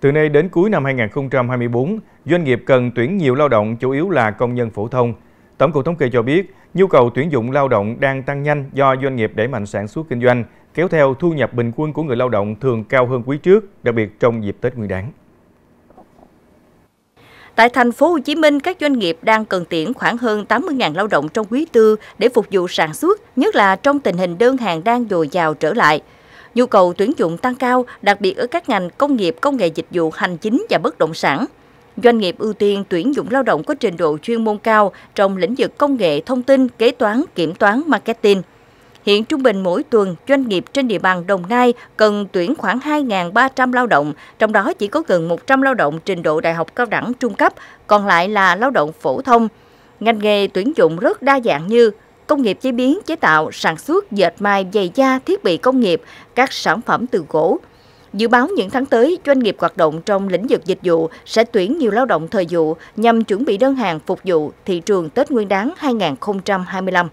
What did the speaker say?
Từ nay đến cuối năm 2024, doanh nghiệp cần tuyển nhiều lao động chủ yếu là công nhân phổ thông. Tổng cục Thống kê cho biết, nhu cầu tuyển dụng lao động đang tăng nhanh do doanh nghiệp đẩy mạnh sản xuất kinh doanh, kéo theo thu nhập bình quân của người lao động thường cao hơn quý trước, đặc biệt trong dịp Tết Nguyên đán. Tại thành phố Hồ Chí Minh, các doanh nghiệp đang cần tuyển khoảng hơn 80.000 lao động trong quý tư để phục vụ sản xuất, nhất là trong tình hình đơn hàng đang dồi dào trở lại. Nhu cầu tuyển dụng tăng cao, đặc biệt ở các ngành công nghiệp, công nghệ dịch vụ, hành chính và bất động sản. Doanh nghiệp ưu tiên tuyển dụng lao động có trình độ chuyên môn cao trong lĩnh vực công nghệ, thông tin, kế toán, kiểm toán, marketing. Hiện trung bình mỗi tuần, doanh nghiệp trên địa bàn Đồng Nai cần tuyển khoảng 2.300 lao động, trong đó chỉ có gần 100 lao động trình độ đại học cao đẳng trung cấp, còn lại là lao động phổ thông. Ngành nghề tuyển dụng rất đa dạng như công nghiệp chế biến, chế tạo, sản xuất, dệt may, giày da, thiết bị công nghiệp, các sản phẩm từ gỗ. Dự báo những tháng tới, doanh nghiệp hoạt động trong lĩnh vực dịch vụ sẽ tuyển nhiều lao động thời vụ nhằm chuẩn bị đơn hàng phục vụ thị trường Tết Nguyên đán 2025.